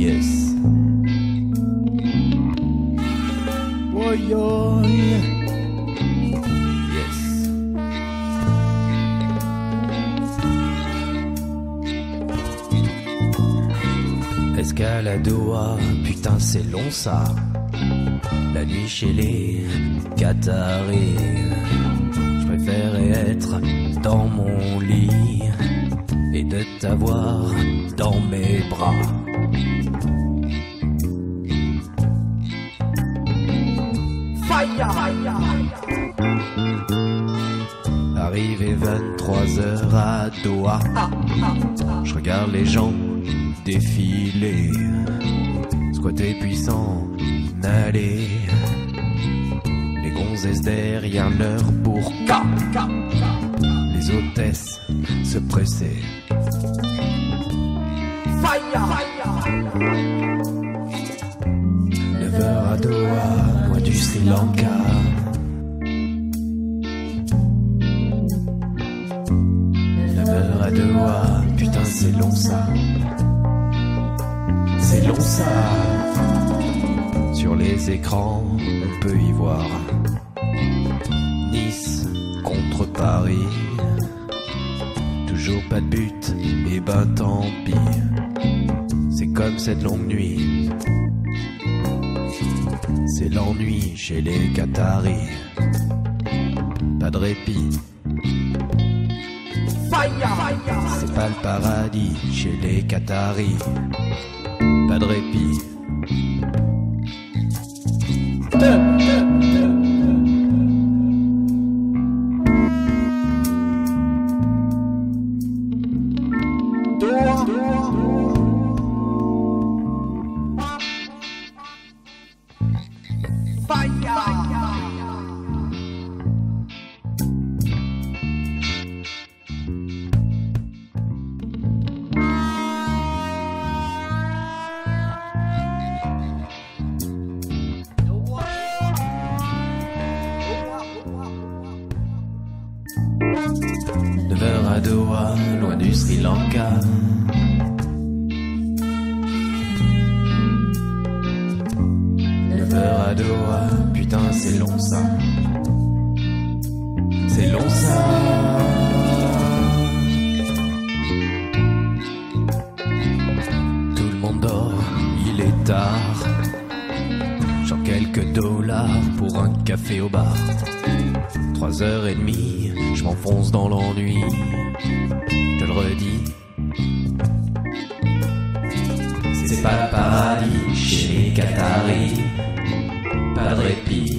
Yes. Yes. Escaladoa, putain c'est long ça. La nuit chez les Qataris. Je préférais être dans mon lit et de t'avoir dans mes bras. Arrivé 23h à Doha, je regarde les gens défiler, squatter puissant, aller. Les gonzesses derrière leur burqa, les hôtesses se pressaient. Lanka. Neuf à Doha, putain c'est long ça. C'est long ça. Sur les écrans, on peut y voir Nice contre Paris. Toujours pas de but, et ben tant pis. C'est comme cette longue nuit. C'est l'ennui chez les Qataris. Pas de répit. C'est pas le paradis chez les Qataris. Pas de répit. Doha, loin du Sri Lanka. Neuf heures à Doha, putain c'est long ça. C'est long ça. Quelques dollars pour un café au bar. Trois heures et demie, je m'enfonce dans l'ennui. Je le redis. C'est pas le paradis chez les Qataris. Pas de répit.